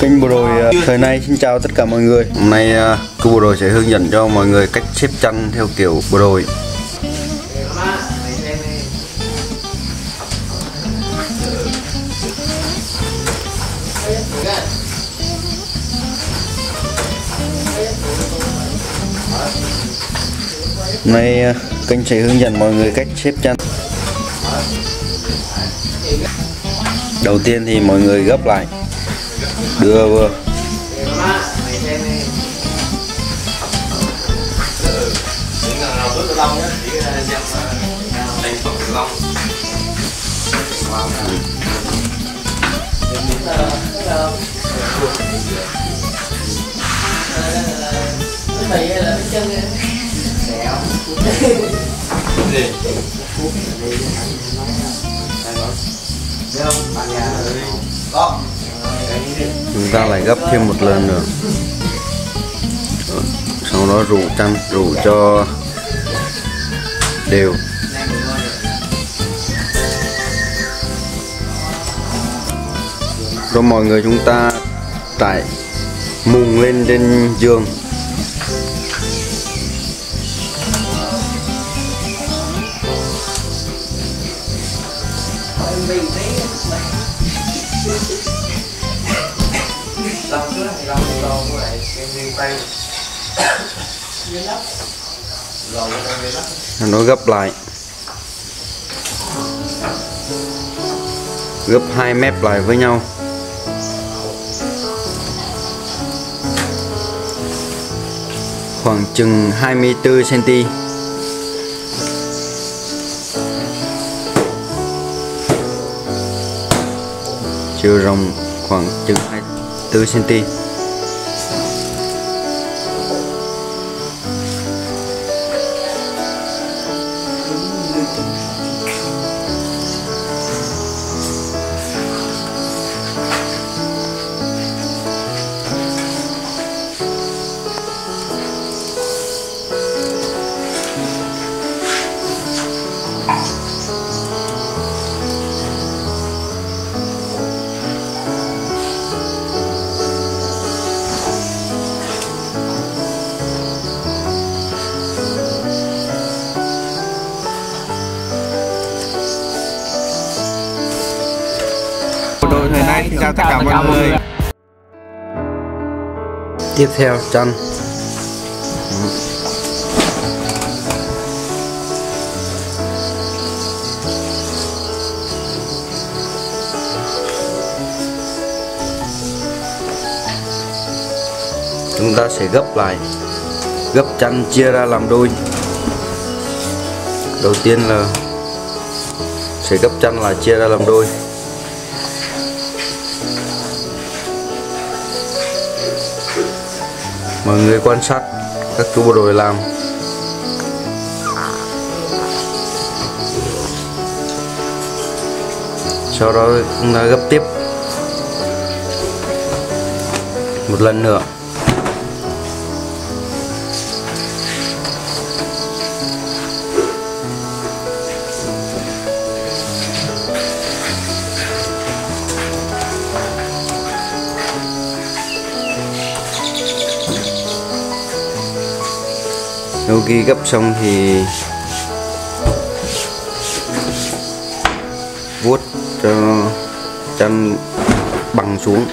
Kênh bộ đội ờ, thời nay xin chào tất cả mọi người. Hôm nay ờ, cô bộ đội sẽ hướng dẫn cho mọi người cách xếp chăn theo kiểu bộ đội. Hôm nay ờ, kênh sẽ hướng dẫn mọi người cách xếp chăn. Đầu tiên thì mọi người gấp lại đưa vừa chúng ta lại gấp thêm một lần nữa sau đó rủ chăn, rủ cho đều rồi mọi người chúng ta trải mùng lên trên giường Thank you rau lòng với lại kem miếng tây. Nó gấp lại. Gấp hai mép lại với nhau. Khoảng chừng 24 cm chiều rộng khoảng chừng 24 cm nay xin chào tất cả mọi người. Tiếp theo chăn chúng ta sẽ gấp lại gấp chăn chia ra làm đôi. Đầu tiên là sẽ gấp chăn là chia ra làm đôi mọi người quan sát các chú bộ đội làm. Sau đó chúng ta gấp tiếp. Một lần nữa. Sau khi gấp xong thì vuốt cho chân bằng xuống.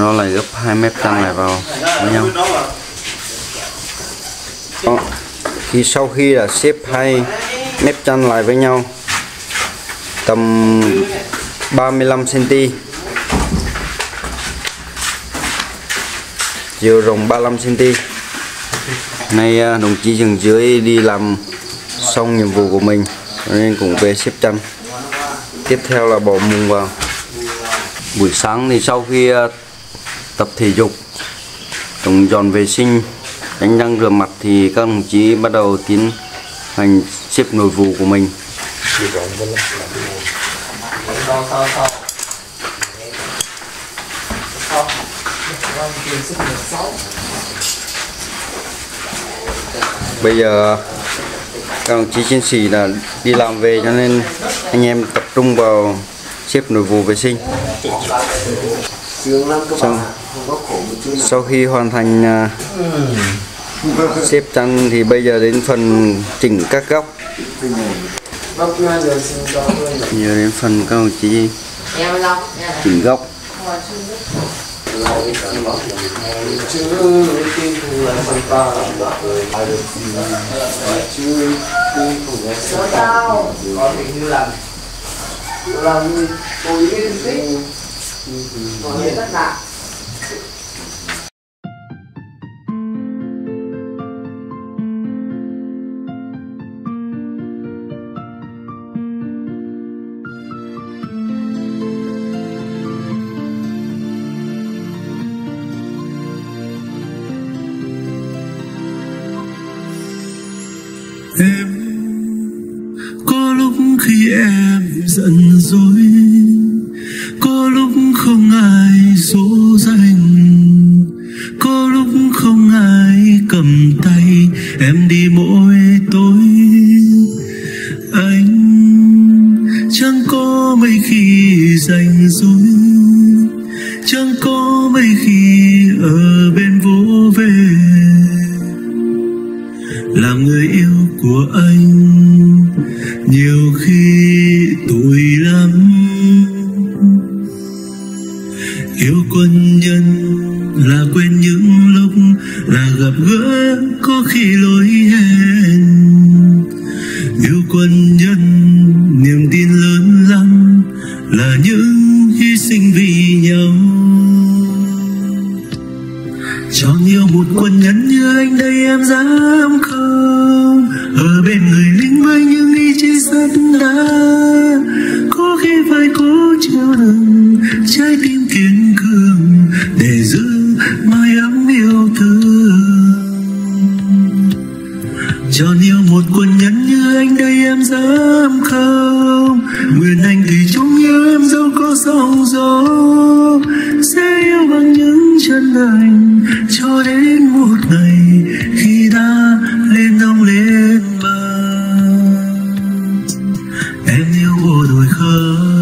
Nó lại gấp hai mép tăng lại vào, với nhau. Đó. khi sau khi là xếp hai mép chăn lại với nhau, tầm 35 cm chiều rộng 35 cm nay à, đồng chí dừng dưới đi làm xong nhiệm vụ của mình nên cũng về xếp chăn tiếp theo là bỏ mùng vào. Buổi sáng thì sau khi à, tập thể dục tổng dọn vệ sinh, đánh răng rửa mặt thì các đồng chí bắt đầu tiến hành xếp nội vụ của mình. Bây giờ các đồng chí chiến sĩ là đi làm về cho nên anh em tập trung vào xếp nội vụ vệ sinh sướng lắm các Xong. bạn không có khổ một chút nào. Sau khi hoàn thành à, xếp chăn thì bây giờ đến phần chỉnh các góc. Giờ tôi đến phần các đồng chí em ơi long nghe này chỉnh góc. Chứ tin cùng là phần ta chứ tin cùng là sao tao. Có thể như là làm như cố ý cái tí có tất cả em có lúc khi em giận dỗi rảnh rỗi chẳng có mấy khi ở bên vỗ về. Làm người yêu của anh, nhiều khi tủi lắm. Yêu quân nhân là quên những lúc, là gặp gỡ có khi lỗi hẹn. Yêu quân nhau Chọn yêu một quân nhân như anh đây em dám không? Ở bên người lính với những ý chí sắt đá Có khi phải cố chịu đựng Trái tim kiên cường Để giữ mái ấm yêu thương. Chọn yêu một ngày khi đã lên đông lên bờ Em yêu bộ đội không?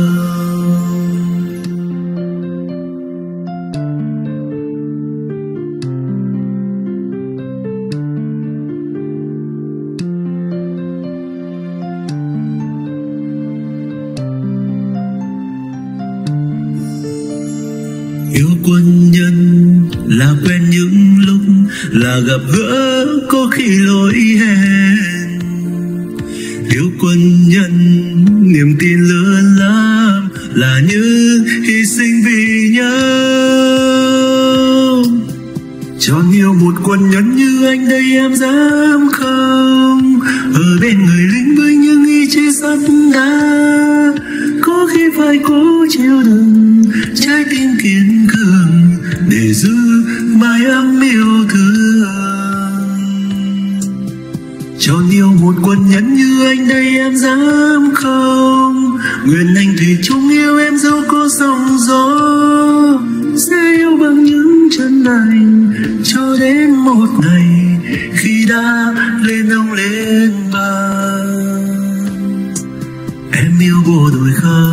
Yêu quân nhân là quen những lúc là gặp gỡ có khi lỗi hẹn. Thiếu quân nhân, niềm tin lớn lắm là những hy sinh vì nhau. Chọn yêu một quân nhân như anh đây em dám không? Ở bên người lính với những ý chí sắt đá, có khi phải cố em dẫu có sóng gió, sẽ yêu bằng những chân thành cho đến một ngày khi đã lên ông lên bà em yêu bộ đội không